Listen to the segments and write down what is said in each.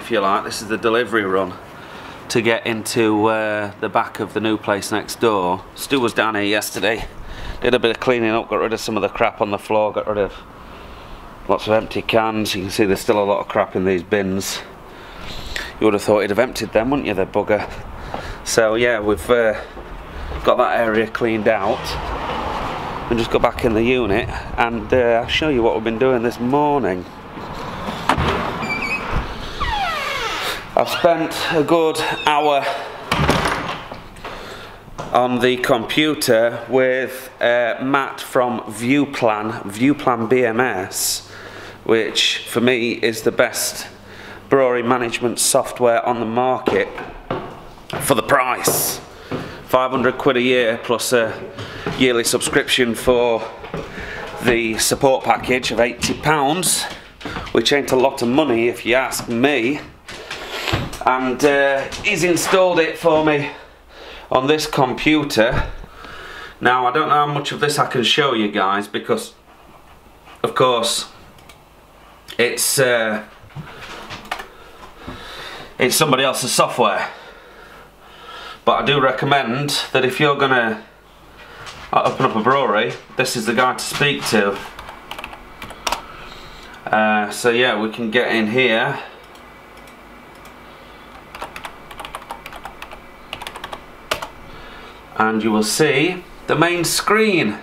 if you like. This is the delivery run to get into uh, the back of the new place next door. Stu was down here yesterday, did a bit of cleaning up, got rid of some of the crap on the floor, got rid of lots of empty cans. You can see there's still a lot of crap in these bins. You would have thought he'd have emptied them, wouldn't you, the bugger? So yeah, we've uh, got that area cleaned out and just got back in the unit and uh, I'll show you what we've been doing this morning. I've spent a good hour on the computer with uh, Matt from Brewplan, Brewplan BMS, which for me is the best brewery management software on the market for the price. 500 quid a year plus a yearly subscription for the support package of 80 pounds which ain't a lot of money if you ask me and uh, he's installed it for me on this computer. Now I don't know how much of this I can show you guys because of course it's uh, it's somebody else's software. But I do recommend that if you're gonna open up a brewery this is the guy to speak to. Uh, so yeah we can get in here and you will see the main screen.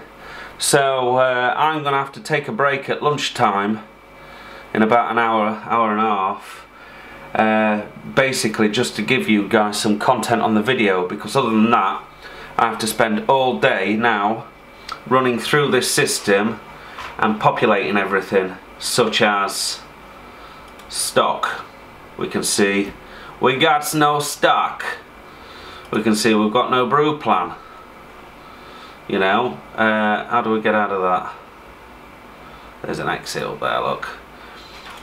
So uh, I'm gonna have to take a break at lunchtime in about an hour hour and a half uh, basically just to give you guys some content on the video because other than that I have to spend all day now running through this system and populating everything such as stock. We can see we got no stock we can see we've got no brew plan you know uh, how do we get out of that there's an exit up there look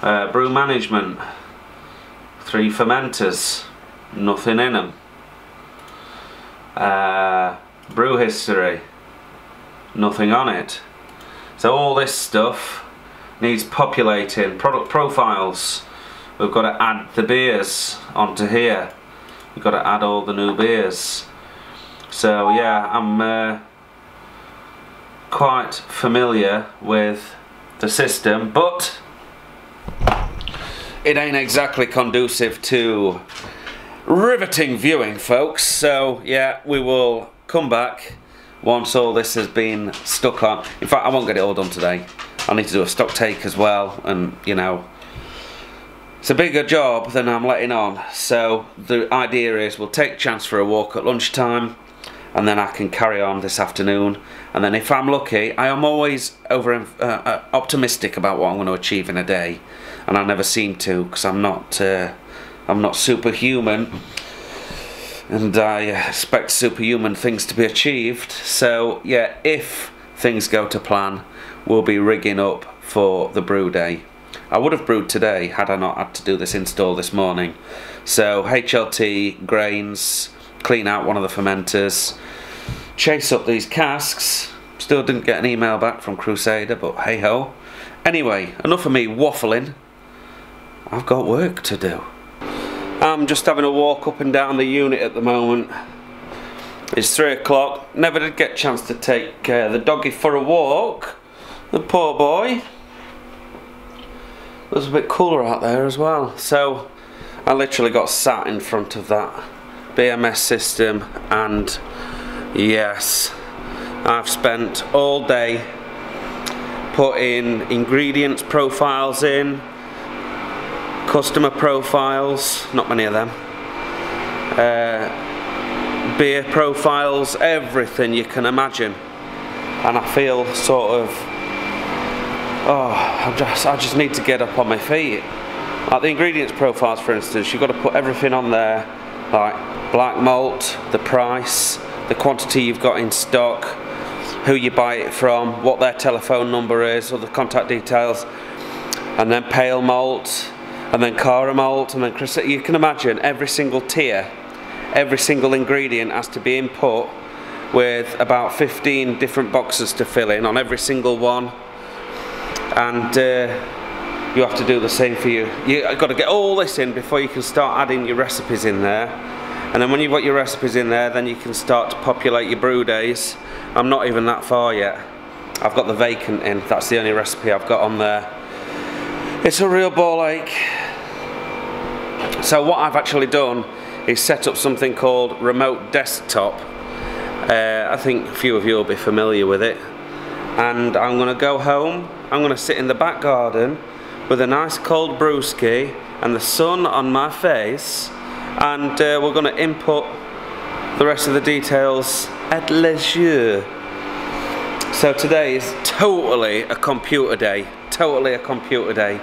uh, brew management three fermenters, nothing in them. Uh, brew history, nothing on it. So all this stuff needs populating. Product profiles, we've got to add the beers onto here. We've got to add all the new beers. So yeah, I'm uh, quite familiar with the system, but it ain't exactly conducive to riveting viewing, folks. So, yeah, we will come back once all this has been stuck on. In fact, I won't get it all done today. I need to do a stock take as well, and, you know, it's a bigger job than I'm letting on. So, the idea is we'll take chance for a walk at lunchtime, and then I can carry on this afternoon. And then if I'm lucky, I am always over uh, uh, optimistic about what I'm going to achieve in a day and I never seem to because I'm not uh, I'm not superhuman and I expect superhuman things to be achieved so yeah if things go to plan we'll be rigging up for the brew day I would have brewed today had I not had to do this install this morning so HLT grains clean out one of the fermenters chase up these casks still didn't get an email back from Crusader but hey ho anyway enough of me waffling I've got work to do. I'm just having a walk up and down the unit at the moment. It's three o'clock. Never did get a chance to take uh, the doggy for a walk. The poor boy. It was a bit cooler out there as well. So I literally got sat in front of that BMS system and yes, I've spent all day putting ingredients profiles in, customer profiles, not many of them, uh, beer profiles, everything you can imagine. And I feel sort of, oh, I just, I just need to get up on my feet. Like the ingredients profiles, for instance, you've got to put everything on there, like black malt, the price, the quantity you've got in stock, who you buy it from, what their telephone number is, or the contact details, and then pale malt, and then Cara malt, and then. You can imagine every single tier, every single ingredient has to be input with about 15 different boxes to fill in on every single one. And uh, you have to do the same for you. You've got to get all this in before you can start adding your recipes in there. And then when you've got your recipes in there, then you can start to populate your brew days. I'm not even that far yet. I've got the vacant in, that's the only recipe I've got on there. It's a real ball ache. So what I've actually done is set up something called remote desktop. Uh, I think a few of you will be familiar with it. And I'm going to go home, I'm going to sit in the back garden with a nice cold brewski and the sun on my face and uh, we're going to input the rest of the details at leisure. So today is totally a computer day, totally a computer day.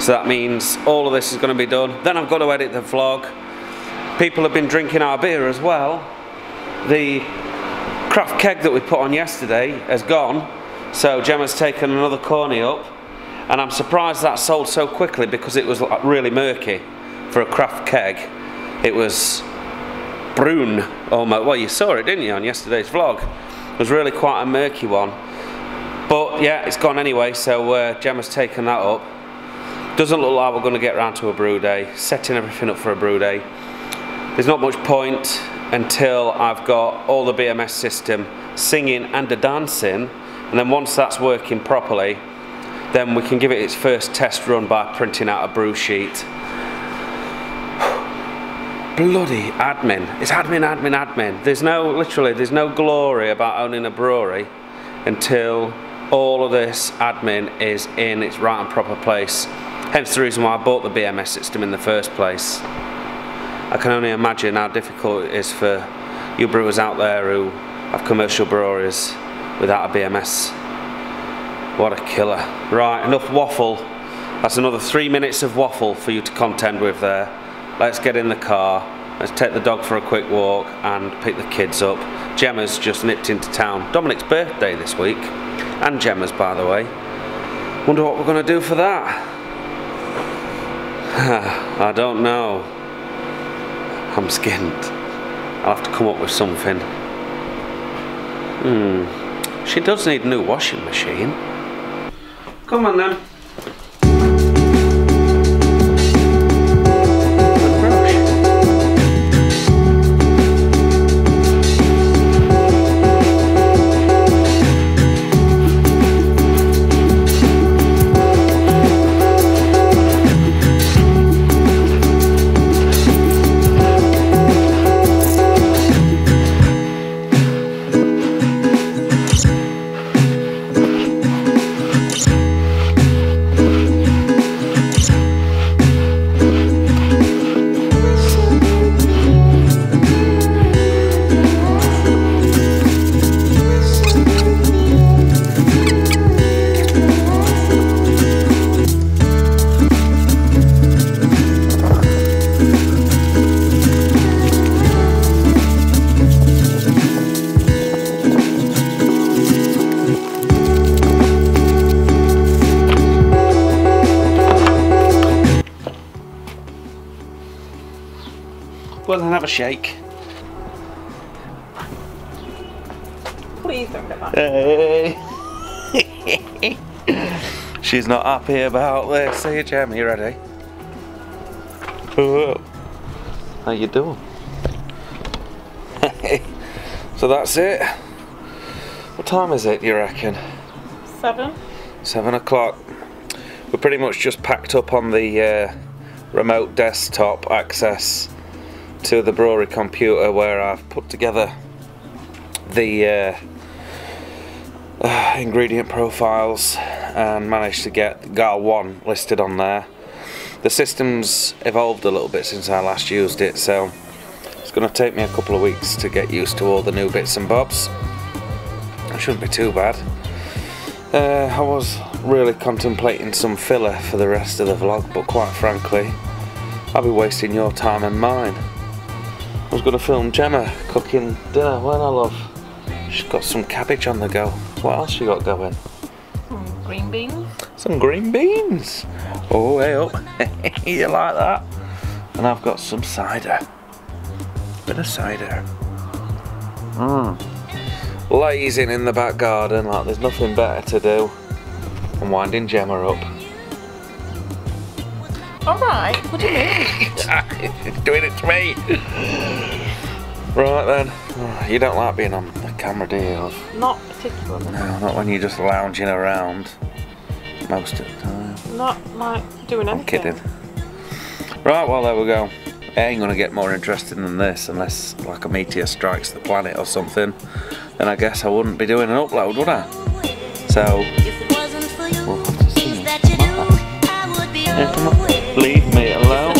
So that means all of this is going to be done. Then I've got to edit the vlog. People have been drinking our beer as well. The craft keg that we put on yesterday has gone. So Gemma's taken another corny up. And I'm surprised that sold so quickly because it was really murky for a craft keg. It was brune almost. Well, you saw it, didn't you, on yesterday's vlog? It was really quite a murky one. But yeah, it's gone anyway, so uh, Gemma's taken that up. Doesn't look like we're going to get around to a brew day. Setting everything up for a brew day. There's not much point until I've got all the BMS system singing and a dancing. And then once that's working properly, then we can give it its first test run by printing out a brew sheet. Bloody admin. It's admin, admin, admin. There's no, literally, there's no glory about owning a brewery until all of this admin is in its right and proper place. Hence the reason why I bought the BMS system in the first place. I can only imagine how difficult it is for you brewers out there who have commercial breweries without a BMS. What a killer. Right, enough waffle. That's another three minutes of waffle for you to contend with there. Let's get in the car. Let's take the dog for a quick walk and pick the kids up. Gemma's just nipped into town. Dominic's birthday this week. And Gemma's, by the way. Wonder what we're going to do for that. I don't know. I'm skint. I'll have to come up with something. Hmm. She does need a new washing machine. Come on then. Well then have a shake. Please don't get that. Hey. She's not happy about this. See you, Jem. You ready? Whoa. How you doing? so that's it. What time is it, you reckon? Seven. Seven o'clock. We're pretty much just packed up on the uh, remote desktop access to the brewery computer where I've put together the uh, uh, ingredient profiles and managed to get GAL 1 listed on there. The system's evolved a little bit since I last used it so it's going to take me a couple of weeks to get used to all the new bits and bobs. It shouldn't be too bad. Uh, I was really contemplating some filler for the rest of the vlog but quite frankly I'll be wasting your time and mine. I was going to film Gemma cooking dinner, weren't I love? She's got some cabbage on the go. What else she got going? Some green beans. Some green beans. Oh, hey up. you like that? And I've got some cider. Bit of cider. Mmm. Lazing in the back garden like there's nothing better to do. I'm winding Gemma up. Alright, what do you mean? Doing it to me. Right then. Oh, You don't like being on the camera, do you? Not particularly. No, not when you're just lounging around most of the time. Not like doing anything. I'm kidding. Right, well, there we go. It ain't gonna get more interesting than this unless, like, a meteor strikes the planet or something. Then I guess I wouldn't be doing an upload, would I? So, Leave me alone.